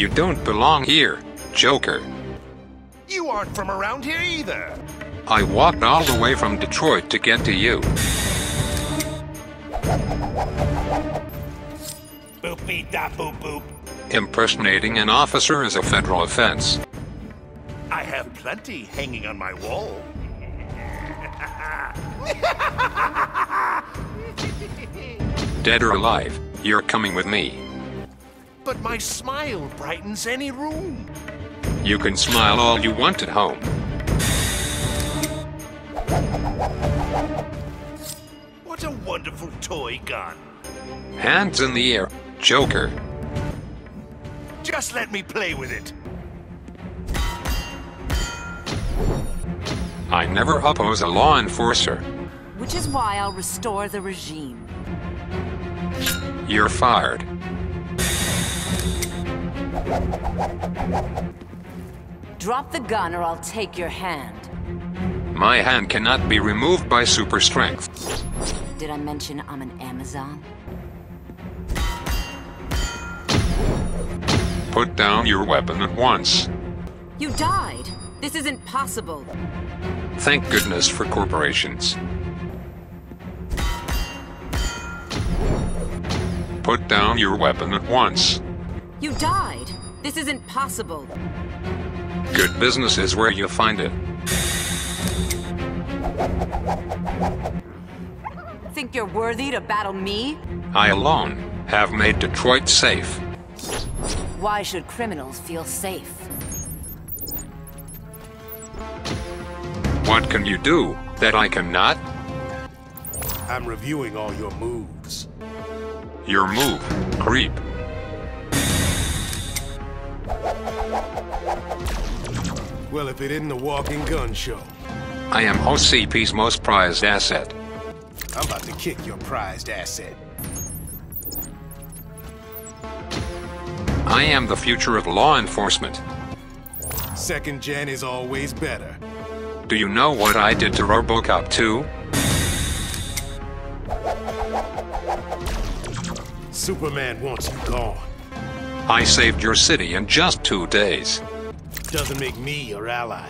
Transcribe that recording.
You don't belong here, Joker. You aren't from around here either. I walked all the way from Detroit to get to you. Boopy da boop boop. Impersonating an officer is a federal offense. I have plenty hanging on my wall. Dead or alive, you're coming with me. But my smile brightens any room. You can smile all you want at home. What a wonderful toy gun. Hands in the air, Joker. Just let me play with it. I never oppose a law enforcer. Which is why I'll restore the regime. You're fired. Drop the gun or I'll take your hand. My hand cannot be removed by super strength. Did I mention I'm an Amazon? Put down your weapon at once. You died! This isn't possible. Thank goodness for corporations. Put down your weapon at once. You died! This isn't possible. Good business is where you find it. Think you're worthy to battle me? I alone have made Detroit safe. Why should criminals feel safe? What can you do that I cannot? I'm reviewing all your moves. Your move, creep. Well, if it isn't a walking gun show, I am OCP's most prized asset. I'm about to kick your prized asset. I am the future of law enforcement. Second gen is always better. Do you know what I did to Robocop 2? Superman wants you gone. I saved your city in just two days. Doesn't make me your ally.